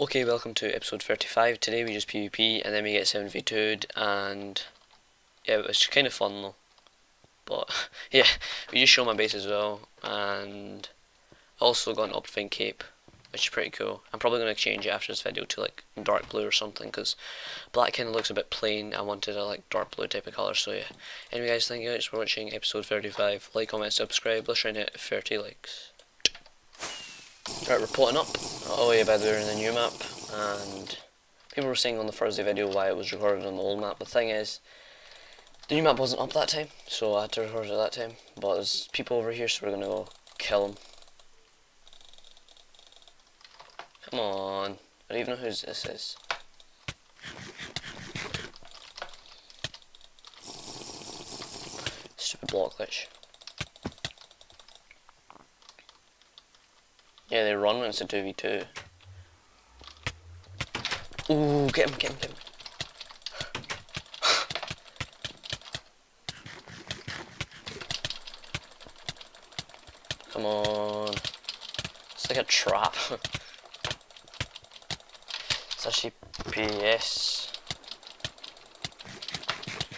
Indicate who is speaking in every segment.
Speaker 1: Okay, welcome to episode 35. Today we just PvP and then we get 7v2'd and yeah, it was kind of fun though. But yeah, we just show my base as well and also got an Optifine cape, which is pretty cool. I'm probably going to change it after this video to like dark blue or something because black kind of looks a bit plain. I wanted a like dark blue type of colour, so yeah. Anyway guys, thank you guys for watching episode 35. Like, comment, subscribe. Let's try and hit 30 likes. Right, we're putting up. Oh yeah, by the way, we're in the new map, and people were saying on the Thursday video why it was recorded on the old map. The thing is, the new map wasn't up that time, so I had to record it at that time. But there's people over here, so we're gonna go kill them. Come on. I don't even know who this is. Stupid block glitch. Yeah, they run when it's a 2v2. Ooh, get him, get him, get him. Come on. It's like a trap. it's actually PS.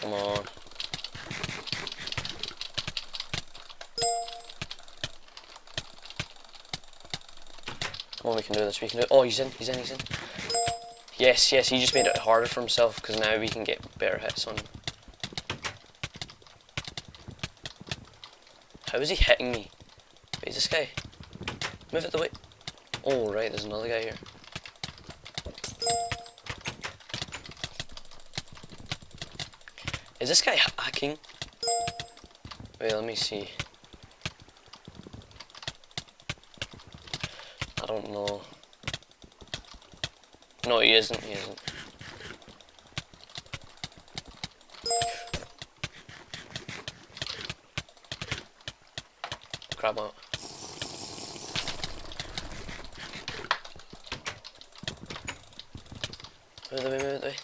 Speaker 1: Come on. Come on, we can do this, we can do it. Oh, he's in, he's in, he's in. Yes, yes, he just made it harder for himself because now we can get better hits on him. How is he hitting me? Wait, is this guy? Move it the way. Oh, right, there's another guy here. Is this guy hacking? Wait, let me see. Don't know. No, he isn't, he isn't. Grab out. Move the way, move the way.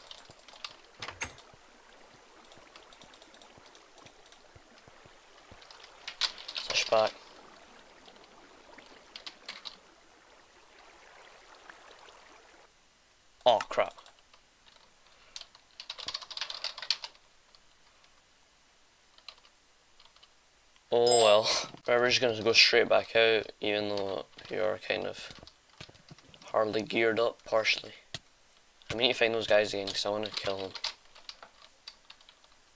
Speaker 1: Oh crap. Oh well. We're just gonna go straight back out even though you're kind of hardly geared up partially. I need to find those guys again because I want to kill them.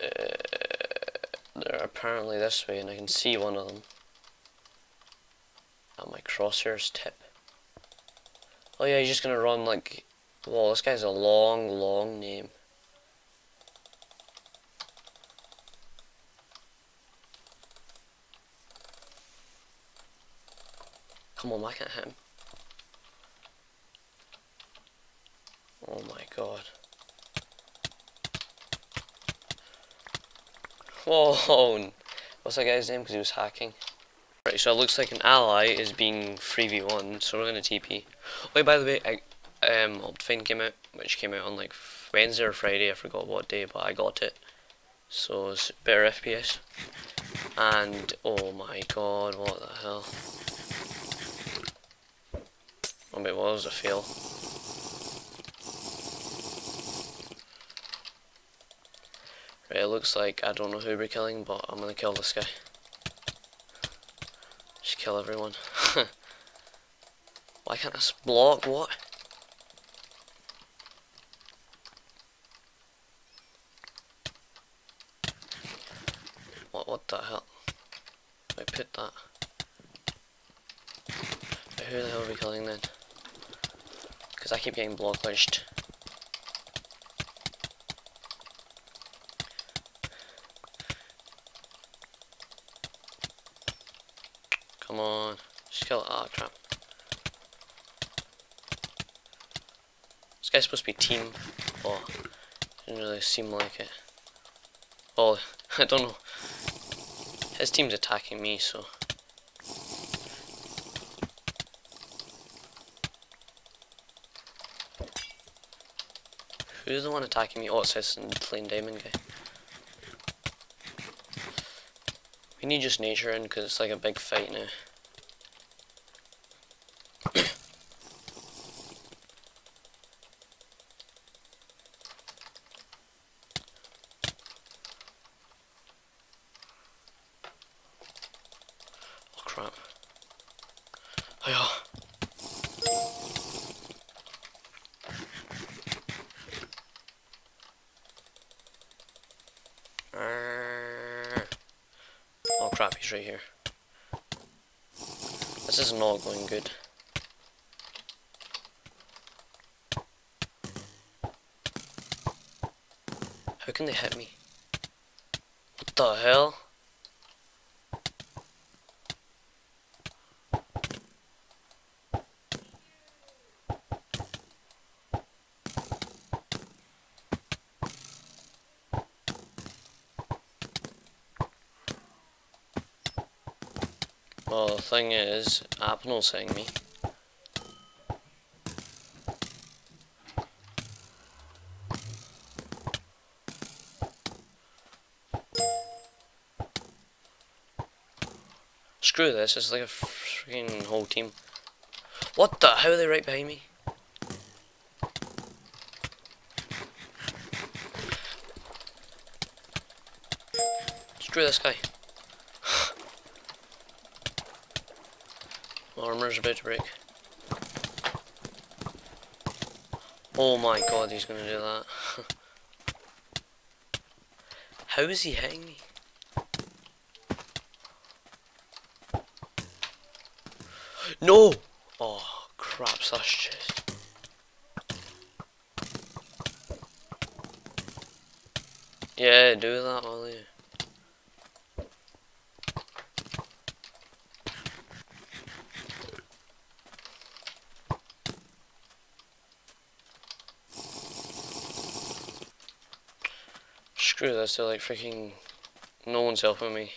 Speaker 1: Uh, they're apparently this way and I can see one of them. At my crosshair's tip. Oh yeah, he's just gonna run like Whoa, this guy's a long, long name. Come on, can't hit him? Oh my god. Whoa! What's that guy's name? Because he was hacking. Right, so it looks like an ally is being 3v1, so we're gonna TP. Wait, by the way, I, um, Optifine came out, which came out on like Wednesday or Friday, I forgot what day, but I got it. So it's better FPS. And, oh my god, what the hell. Wait, what was a fail? Right, it looks like I don't know who we're killing, but I'm gonna kill this guy. Just kill everyone. Why can't I block? What? What, what the hell? I put that. Who the hell are we killing then? Because I keep getting block glitched. Come on. Just kill it. Ah, oh, crap. This guy's supposed to be team. Oh, didn't really seem like it. Oh, I don't know. His team's attacking me, so... Who's the one attacking me? Oh, it says plain diamond guy. We need just nature in because it's like a big fight now. Crap, he's right here. This is not all going good. How can they hit me? What the hell? Well, the thing is, Apnel's hitting me. Screw this, it's like a freaking whole team. What the? How are they right behind me? Screw this guy. Armor's about to break. Oh my god, he's gonna do that. How is he hitting me? No! Oh, crap, slash chest. Yeah, do that, will you? Screw this, they're like freaking... No one's helping me.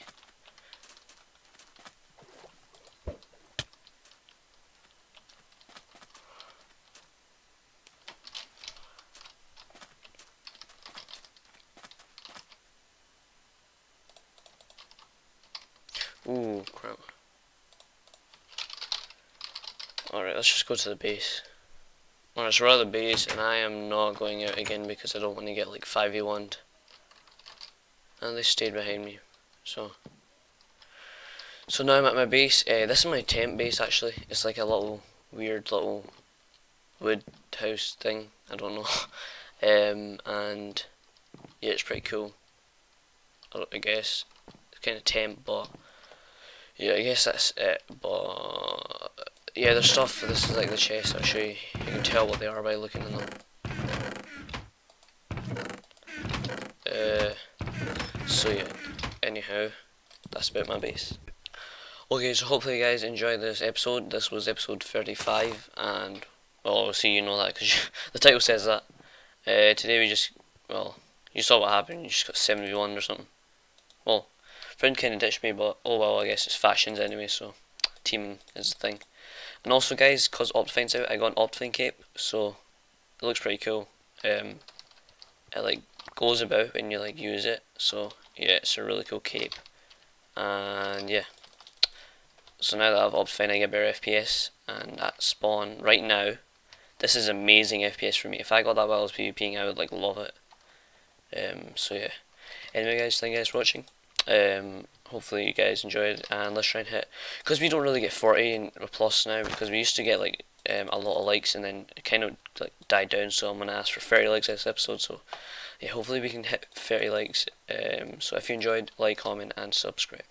Speaker 1: Ooh, crap. Alright, let's just go to the base. Alright, so we're at the base, and I am not going out again because I don't want to get like 5v1'd. And they stayed behind me, so... So now I'm at my base. Uh, this is my tent base actually. It's like a little weird little wood house thing. I don't know. um, and yeah, it's pretty cool. I guess it's kind of tent, but yeah, I guess that's it, but yeah, there's stuff, this is like the chest, I'll show you, you can tell what they are by looking in them. Uh, so yeah, anyhow, that's about my base. Okay, so hopefully you guys enjoyed this episode, this was episode 35, and, well obviously you know that because the title says that. Uh, today we just, well, you saw what happened, you just got 71 or something. Well, Friend kind of ditched me, but oh well, I guess it's factions anyway, so teaming is the thing. And also, guys, because Optifine's out, I got an Optifine cape, so it looks pretty cool. Um, it like goes about when you like use it, so yeah, it's a really cool cape. And yeah, so now that I have Optifine, I get better FPS, and that spawn right now. This is amazing FPS for me. If I got that while I was PvPing, I would like love it. Um, so yeah. Anyway, guys, thank you guys for watching. Um, hopefully you guys enjoyed and let's try and hit because we don't really get 40 and plus now because we used to get like um, a lot of likes and then it kind of like died down so I'm gonna ask for 30 likes this episode so yeah hopefully we can hit 30 likes um, so if you enjoyed like comment and subscribe